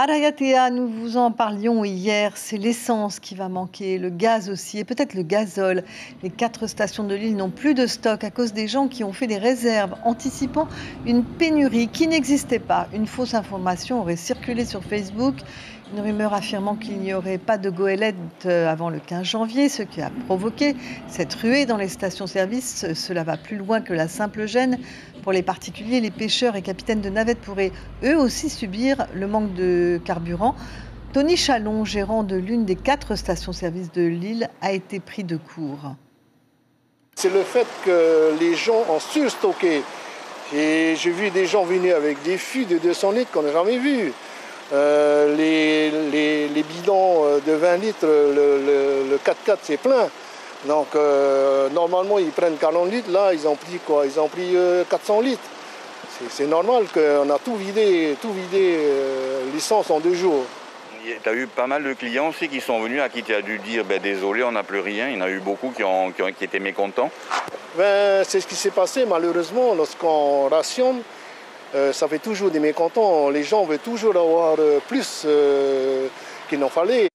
Arayatea, nous vous en parlions hier, c'est l'essence qui va manquer, le gaz aussi, et peut-être le gazole. Les quatre stations de l'île n'ont plus de stock à cause des gens qui ont fait des réserves, anticipant une pénurie qui n'existait pas. Une fausse information aurait circulé sur Facebook, une rumeur affirmant qu'il n'y aurait pas de goélette euh, avant le 15 janvier, ce qui a provoqué cette ruée dans les stations-service. Cela va plus loin que la simple gêne. Pour les particuliers, les pêcheurs et capitaines de navettes pourraient eux aussi subir le manque de carburant. Tony Chalon, gérant de l'une des quatre stations-service de l'île, a été pris de court. C'est le fait que les gens ont surstocké. Et j'ai vu des gens venir avec des fûts de 200 litres qu'on n'a jamais vus. Euh, les, bidons euh, de 20 litres, le, 4x4 c'est plein. Donc euh, normalement ils prennent 40 litres, là ils ont pris quoi? Ils ont pris 400 litres. C'est normal qu'on a tout vidé, tout vidé l'essence en deux jours. Tu as eu pas mal de clients aussi qui sont venus à qui tu as dû dire ben, désolé, on n'a plus rien. Il y en a eu beaucoup qui, ont, qui, étaient mécontents. Ben, c'est ce qui s'est passé malheureusement lorsqu'on rationne. Euh, ça fait toujours des mécontents. Les gens veulent toujours avoir euh, plus euh, qu'il n'en fallait.